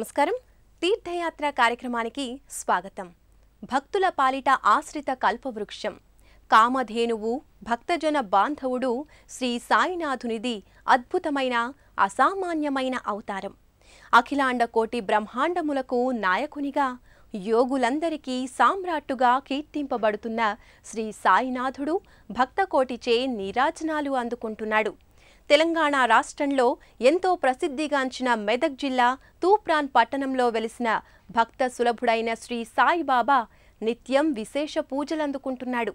నమస్కారం. తీర్థయాత్ర కార్యక్రమానికి స్వాగతం. భక్తుల పాలిట ఆశ్రిత కల్పవృక్షం. కామధేనువు భక్తజన బాంధవుడు శ్రీ సాయినాథునిది అద్భుతమైన అసామాన్యమైన అవతారం. అఖిలాండ కోటి బ్రహ్మాండములకు నాయకునిగా యోగులందరికీ సామ్రాట్టుగా కీర్తింపబడుతున్న శ్రీ సాయినాథుడు భక్తకోటిచే నీరాజనాలు అందుకుంటున్నాడు. తెలంగాణ రాష్ట్రంలో ఎంతో ప్రసిద్ధిగాంచిన మెదక్ జిల్లా తూప్రాన్ పట్టణంలో వెలిసిన భక్త సులభుడైన శ్రీ సాయిబాబా నిత్యం విశేష పూజలందుకుంటున్నాడు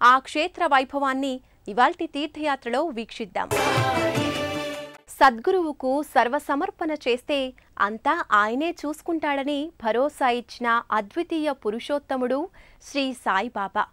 ఆ క్షేత్ర వైభవాన్ని ఇవాల్టి తీర్థయాత్రలో వీక్షిద్దాం. సద్గురువుకు సర్వసమర్పణ చేస్తే అంతా ఆయనే చూసుకుంటాడని భరోసా ఇచ్చిన అద్వితీయ పురుషోత్తముడు శ్రీ సాయిబాబా.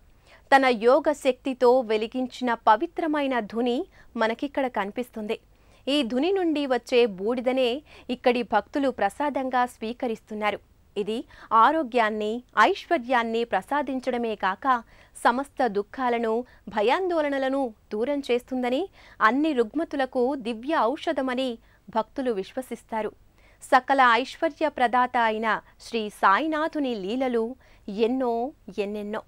తన యోగ శక్తితో వెలిగించిన పవిత్రమైన ధుని మనకిక్కడ కనిపిస్తుంది. ఈ ధుని నుండి వచ్చే బూడిదనే ఇక్కడి భక్తులు ప్రసాదంగా స్వీకరిస్తున్నారు. ఇది ఆరోగ్యాన్ని ఐశ్వర్యాన్ని ప్రసాదించడమే కాక సమస్త దుఃఖాలను భయాందోళనలను దూరం చేస్తుందని అన్ని రుగ్మతులకు దివ్య ఔషధమని భక్తులు విశ్వసిస్తారు. సకల ఐశ్వర్య ప్రదాత అయిన శ్రీ సాయినాథుని లీలలు ఎన్నో ఎన్నెన్నో.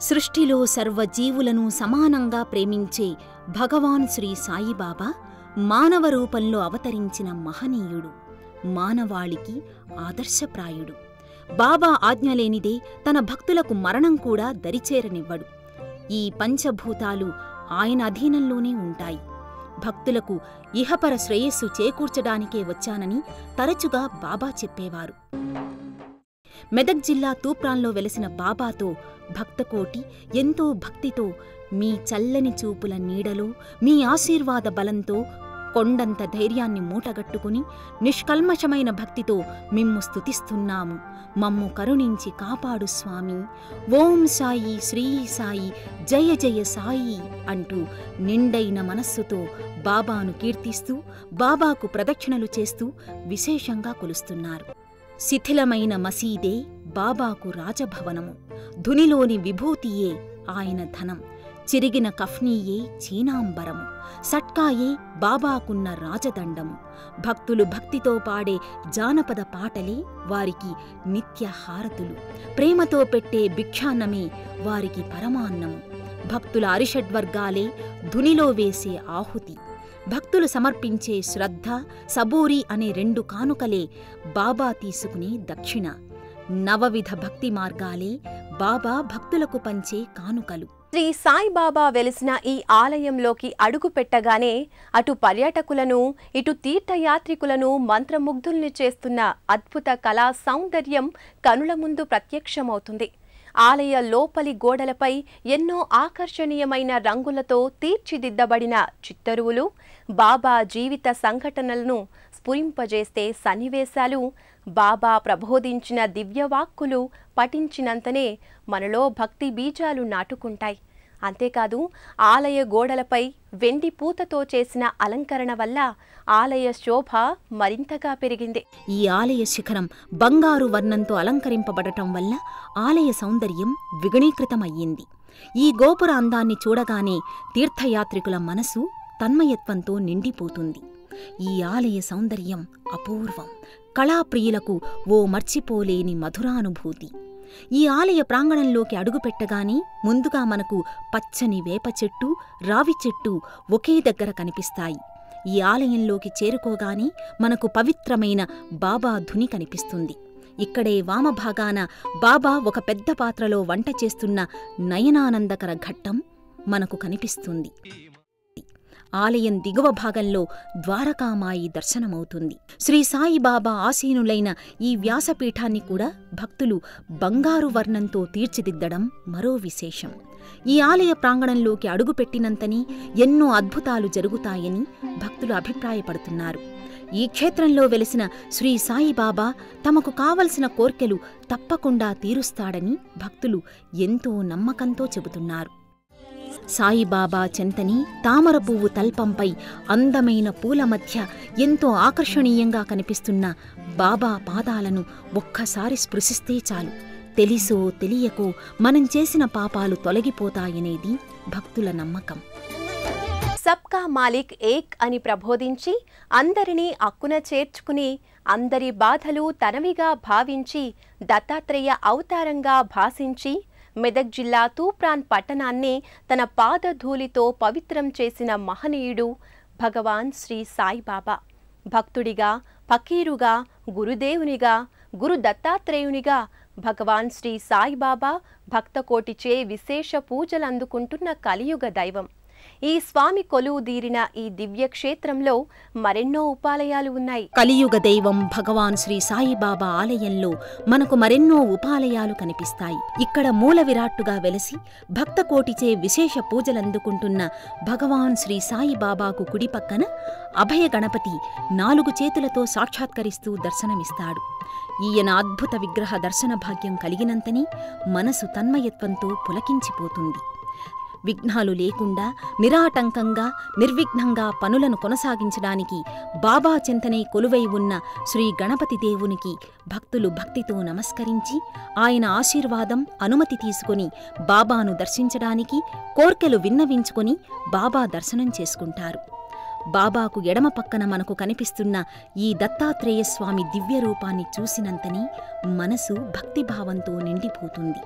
సృష్టిలో సర్వజీవులను సమానంగా ప్రేమించే భగవాన్ శ్రీ సాయిబాబా మానవ రూపంలో అవతరించిన మహనీయుడు మానవాళికి ఆదర్శప్రాయుడు. బాబా ఆజ్ఞ లేనిదే తన భక్తులకు మరణం కూడా దరిచేరనివ్వడు. ఈ పంచభూతాలు ఆయన అధీనంలోనే ఉంటాయి. భక్తులకు ఇహపర శ్రేయస్సు చేకూర్చడానికే వచ్చానని తరచుగా బాబా చెప్పేవారు. మెదక్ జిల్లా తూప్రాన్లో వెలసిన బాబాతో భక్తకోటి ఎంతో భక్తితో మీ చల్లని చూపుల నీడలో మీ ఆశీర్వాద బలంతో కొండంత ధైర్యాన్ని మూటగట్టుకుని నిష్కల్మషమైన భక్తితో మిమ్ము స్తుతిస్తున్నాము. మమ్ము కరుణించి కాపాడు స్వామి. ఓం సాయి శ్రీ సాయి జయ జయ సాయి అంటూ నిండైన మనస్సుతో బాబాను కీర్తిస్తూ బాబాకు ప్రదక్షిణలు చేస్తూ విశేషంగా కొలుస్తున్నారు. శిథిలమైన మసీదే బాబాకు రాజభవనము. ధునిలోని విభూతియే ఆయన ధనం. చిరిగిన కఫ్నీయే చీనాంబరము. సట్కాయే బాబాకున్న రాజదండము. భక్తులు భక్తితో పాడే జానపద పాటలే వారికి నిత్య హారతులు ప్రేమతో పెట్టే భిక్షాన్నమే వారికి పరమాన్నము. భక్తుల అరిషడ్వర్గాలే ధునిలో వేసే ఆహుతి. భక్తులు సమర్పించే శ్రద్ధ సబూరి అనే రెండు కానుకలే బాబా తీసుకునే దక్షిణ. నవవిధ భక్తి మార్గాలే బాబా భక్తులకు పంచే కానుకలు. శ్రీ సాయిబాబా వెలిసిన ఈ ఆలయంలోకి అడుగు పెట్టగానే అటు పర్యాటకులను ఇటు తీర్థయాత్రికులను మంత్రముగ్ధుల్ని చేస్తున్న అద్భుత కళా సౌందర్యం కనుల ముందు ప్రత్యక్షమవుతుంది. ఆలయ లోపలి గోడలపై ఎన్నో ఆకర్షణీయమైన రంగులతో తీర్చిదిద్దబడిన చిత్తరువులు బాబా జీవిత సంఘటనలను స్ఫురింపజేస్తే సన్నివేశాలు బాబా ప్రబోధించిన దివ్యవాక్కులు పఠించినంతనే మనలో భక్తి బీజాలు నాటుకుంటాయి. అంతేకాదు ఆలయ గోడలపై వెండి పూతతో చేసిన అలంకరణ వల్ల ఆలయ శోభ మరింతగా పెరిగింది. ఈ ఆలయ శిఖరం బంగారు వర్ణంతో అలంకరింపబడటం వల్ల ఆలయ సౌందర్యం విగుణీకృతమయ్యింది. ఈ గోపుర అందాన్ని చూడగానే తీర్థయాత్రికుల మనసు తన్మయత్వంతో నిండిపోతుంది. ఈ ఆలయ సౌందర్యం అపూర్వం. కళాప్రియులకు ఓ మర్చిపోలేని మధురానుభూతి. ఈ ఆలయ ప్రాంగణంలోకి అడుగుపెట్టగానే ముందుగా మనకు పచ్చని వేప చెట్టు రావి చెట్టు ఒకే దగ్గర కనిపిస్తాయి. ఈ ఆలయంలోకి చేరుకోగానే మనకు పవిత్రమైన బాబా ధుని కనిపిస్తుంది. ఇక్కడే వామభాగాన బాబా ఒక పెద్ద పాత్రలో వంట చేస్తున్న నయనానందకర ఘట్టం మనకు కనిపిస్తుంది. ఆలయం దిగువ భాగంలో ద్వారకామాయి దర్శనమవుతుంది. శ్రీ సాయిబాబా ఆసీనులైన ఈ వ్యాసపీఠాన్ని కూడా భక్తులు బంగారు వర్ణంతో తీర్చిదిద్దడం మరో విశేషం. ఈ ఆలయ ప్రాంగణంలోకి అడుగుపెట్టినంతని ఎన్నో అద్భుతాలు జరుగుతాయని భక్తులు అభిప్రాయపడుతున్నారు. ఈ క్షేత్రంలో వెలిసిన శ్రీ సాయిబాబా తమకు కావలసిన కోర్కెలు తప్పకుండా తీరుస్తాడని భక్తులు ఎంతో నమ్మకంతో చెబుతున్నారు. సాయిబాబా చెంతని తామర పువ్వు తల్పంపై అందమైన పూల మధ్య ఎంతో ఆకర్షణీయంగా కనిపిస్తున్న బాబా పాదాలను ఒక్కసారి స్పృశిస్తే చాలు. తెలిసో తెలియకో మనం చేసిన పాపాలు తొలగిపోతాయనేది భక్తుల నమ్మకం. సబ్కా మాలిక్ ఏక్ అని ప్రబోధించి అందరినీ అక్కున చేర్చుకుని అందరి బాధలు తనవిగా భావించి దత్తాత్రేయ అవతారంగా భాసించి మెదక్ జిల్లా తూప్రాన్ పట్టణాన్ని తన పాదధూళితో పవిత్రం చేసిన మహనీయుడు భగవాన్ శ్రీ సాయిబాబా. భక్తుడిగా ఫకీరుగా గురుదేవునిగా గురు దత్తాత్రేయునిగా భగవాన్ శ్రీ సాయిబాబా భక్తకోటిచే విశేష పూజలు అందుకుంటున్న కలియుగ దైవం. ఈ స్వామి కొలువు దీరిన ఈ దివ్య క్షేత్రంలో మరెన్నో ఉపాలయాలు ఉన్నాయి. కలియుగ దైవం భగవాన్ శ్రీ సాయిబాబా ఆలయంలో మనకు మరెన్నో ఉపాలయాలు కనిపిస్తాయి. ఇక్కడ మూల విరాట్టుగా వెలసి భక్త కోటిచే విశేష పూజలందుకుంటున్న భగవాన్ శ్రీ సాయిబాబాకు కుడి పక్కన అభయ గణపతి నాలుగు చేతులతో సాక్షాత్కరిస్తూ దర్శనమిస్తాడు. ఈయన అద్భుత విగ్రహ దర్శన భాగ్యం కలిగినంతని మనసు తన్మయత్వంతో పులకించిపోతుంది. విఘ్నాలు లేకుండా నిరాటంకంగా నిర్విఘ్నంగా పనులను కొనసాగించడానికి బాబా చింతనే కొలువై ఉన్న శ్రీ గణపతి దేవునికి భక్తులు భక్తితో నమస్కరించి ఆయన ఆశీర్వాదం అనుమతి తీసుకొని బాబాను దర్శించడానికి కోర్కెలు విన్నవించుకొని బాబా దర్శనం చేసుకుంటారు. బాబాకు ఎడమ పక్కన మనకు కనిపిస్తున్న ఈ దత్తాత్రేయ స్వామి దివ్య రూపాన్ని చూసినంతని మనసు భక్తిభావంతో నిండిపోతుంది.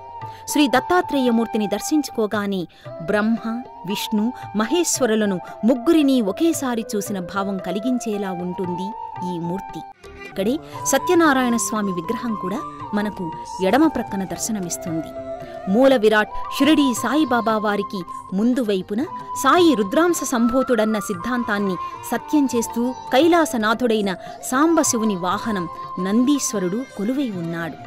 శ్రీ దత్తాత్రేయమూర్తిని దర్శించుకోగానే బ్రహ్మ విష్ణు మహేశ్వరులను ముగ్గురిని ఒకేసారి చూసిన భావం కలిగించేలా ఉంటుంది ఈ మూర్తి. ఇక్కడే సత్యనారాయణ స్వామి విగ్రహం కూడా మనకు ఎడమ ప్రక్కన దర్శనమిస్తుంది. మూల విరాట్ షిరిడీ సాయిబాబా వారికి ముందు వైపున సాయి రుద్రాంశ సంభూతుడన్న సిద్ధాంతాన్ని సత్యం చేస్తూ కైలాసనాథుడైన సాంబశివుని వాహనం నందీశ్వరుడు కొలువై ఉన్నాడు.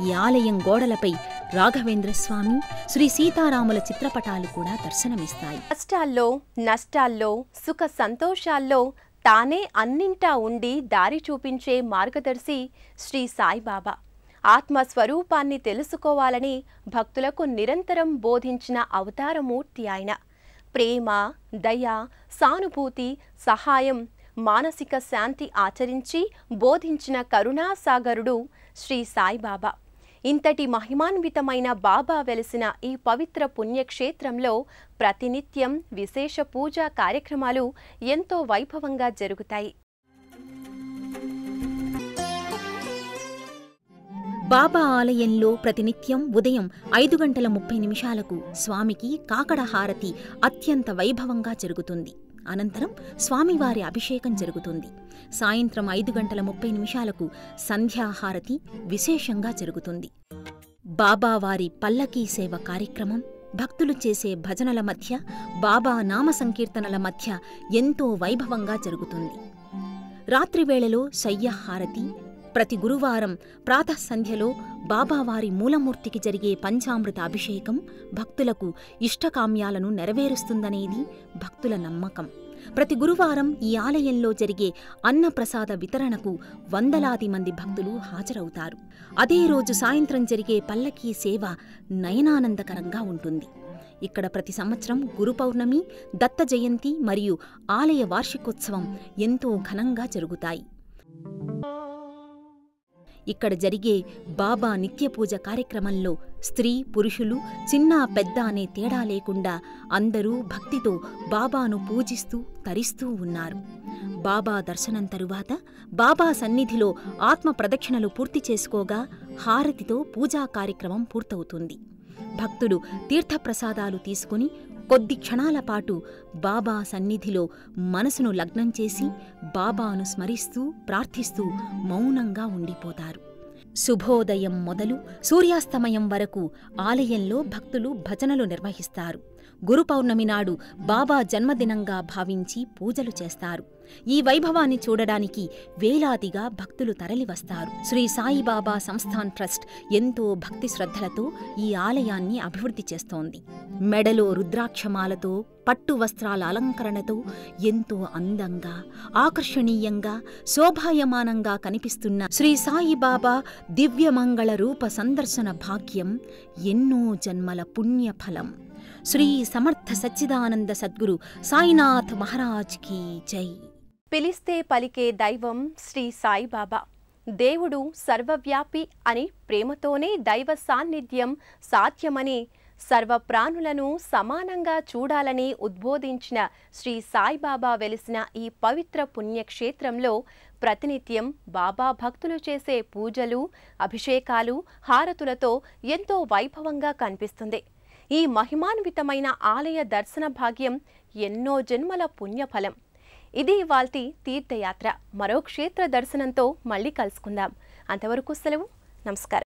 ఈ ఆలయం గోడలపై రాఘవేంద్ర స్వామి శ్రీ సీతారాముల చిత్రపటాలు కూడా దర్శనమిస్తాయి. కష్టాల్లో నష్టాల్లో సుఖ సంతోషాల్లో తానే అన్నింటా ఉండి దారి చూపించే మార్గదర్శి శ్రీ సాయిబాబా. ఆత్మస్వరూపాన్ని తెలుసుకోవాలని భక్తులకు నిరంతరం బోధించిన అవతారమూర్తి ఆయన. ప్రేమ దయ సానుభూతి సహాయం మానసిక శాంతి ఆచరించి బోధించిన కరుణాసాగరుడు శ్రీ సాయిబాబా. ఇంతటి మహిమాన్వితమైన బాబా వెలిసిన ఈ పవిత్ర పుణ్యక్షేత్రంలో ప్రతినిత్యం విశేష పూజా కార్యక్రమాలు ఎంతో వైభవంగా జరుగుతాయి. బాబా ఆలయంలో ప్రతినిత్యం ఉదయం ఐదు గంటల ముప్పై నిమిషాలకు స్వామికి కాకడ హారతి అత్యంత వైభవంగా జరుగుతుంది. అనంతరం స్వామివారి అభిషేకం జరుగుతుంది. సాయంత్రం ఐదు గంటల ముప్పై నిమిషాలకు సంధ్యాహారతి విశేషంగా జరుగుతుంది. బాబావారి పల్లకీ సేవ కార్యక్రమం భక్తులు చేసే భజనల మధ్య బాబా నామ సంకీర్తనల మధ్య ఎంతో వైభవంగా జరుగుతుంది. రాత్రివేళలో శయ్యహారతి ప్రతి గురువారం ప్రాతఃసంధ్యలో బాబావారి మూలమూర్తికి జరిగే పంచామృత అభిషేకం భక్తులకు ఇష్టకామ్యాలను నెరవేరుస్తుందనేది భక్తుల నమ్మకం. ప్రతి గురువారం ఈ ఆలయంలో జరిగే అన్నప్రసాద వితరణకు వందలాది మంది భక్తులు హాజరవుతారు. అదే రోజు సాయంత్రం జరిగే పల్లకీ సేవ నయనానందకరంగా ఉంటుంది. ఇక్కడ ప్రతి సంవత్సరం గురు పౌర్ణమి దత్త జయంతి మరియు ఆలయ వార్షికోత్సవం ఎంతో ఘనంగా జరుగుతాయి. ఇక్కడ జరిగే బాబా నిత్యపూజ కార్యక్రమంలో స్త్రీ పురుషులు చిన్న పెద్ద అనే తేడా లేకుండా అందరూ భక్తితో బాబాను పూజిస్తూ తరిస్తూ ఉన్నారు. బాబా దర్శనం తరువాత బాబా సన్నిధిలో ఆత్మ ప్రదక్షిణలు పూర్తి చేసుకోగా హారతితో పూజా కార్యక్రమం పూర్తవుతుంది. భక్తులు తీర్థప్రసాదాలు తీసుకుని కొద్ది క్షణాల పాటు బాబా సన్నిధిలో మనసును లగ్నం చేసి బాబాను స్మరిస్తూ ప్రార్థిస్తూ మౌనంగా ఉండిపోతారు. శుభోదయం మొదలు సూర్యాస్తమయం వరకు ఆలయంలో భక్తులు భజనలు నిర్వహిస్తారు. గురు పౌర్ణమి నాడు బాబా జన్మదినంగా భావించి పూజలు చేస్తారు. ఈ వైభవాన్ని చూడడానికి వేలాదిగా భక్తులు తరలివస్తారు. శ్రీ సాయిబాబా సంస్థాన్ ట్రస్ట్ ఎంతో భక్తి శ్రద్ధలతో ఈ ఆలయాన్ని అభివృద్ధి చేస్తోంది. మెడలో రుద్రాక్షమాలతో పట్టు వస్త్రాల అలంకరణతో ఎంతో అందంగా ఆకర్షణీయంగా శోభాయమానంగా కనిపిస్తున్న శ్రీ సాయిబాబా దివ్యమంగళ రూప సందర్శన భాగ్యం ఎన్నో జన్మల పుణ్యఫలం. శ్రీ సమర్థ సచ్చిదానంద సద్గురు సాయినాథ్ మహారాజ్ కీ జై. పిలిస్తే పలికే దైవం శ్రీ సాయిబాబా. దేవుడు సర్వవ్యాపి అని ప్రేమతోనే దైవ సాన్నిధ్యం సాధ్యమని సర్వ ప్రాణులను సమానంగా చూడాలని ఉద్బోధించిన శ్రీ సాయిబాబా వెలిసిన ఈ పవిత్ర పుణ్యక్షేత్రంలో ప్రతినిత్యం బాబా భక్తులు చేసే పూజలు అభిషేకాలు హారతులతో ఎంతో వైభవంగా కనిపిస్తుంది. ఈ మహిమాన్వితమైన ఆలయ దర్శన భాగ్యం ఎన్నో జన్మల పుణ్యఫలం. ఇది ఇవాల్టి తీర్థయాత్ర. మరో క్షేత్ర దర్శనంతో మళ్ళీ కలుసుకుందాం. అంతవరకు సెలవు. నమస్కారం.